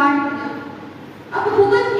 कांड अब हुगन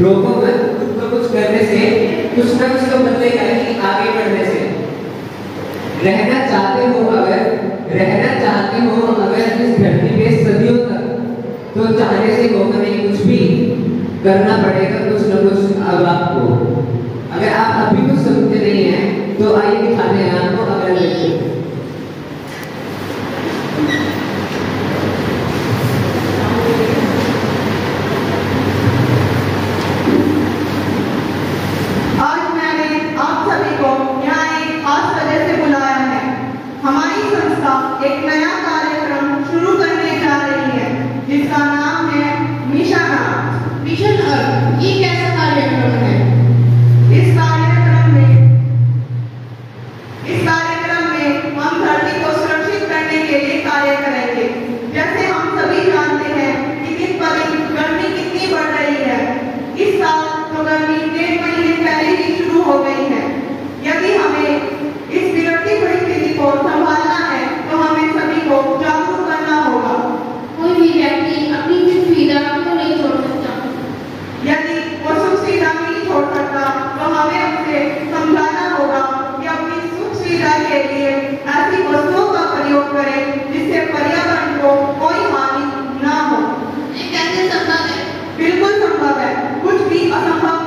रोको मत खुद को कुछ करने से, कुछ ना कुछ तो बदलेगा कि आगे बढ़ने से। रहना चाहते हो अगर, रहना चाहते हो अगर इस धरती पे सदियों तक तो चाहने से होगा नहीं, कुछ भी करना पड़ेगा कुछ ना कुछ अब आपको। के लिए ऐसी वस्तुओं का प्रयोग करें जिससे पर्यावरण को कोई हानि ना हो। ये कैसे संभव है? बिल्कुल संभव है। कुछ भी असंभव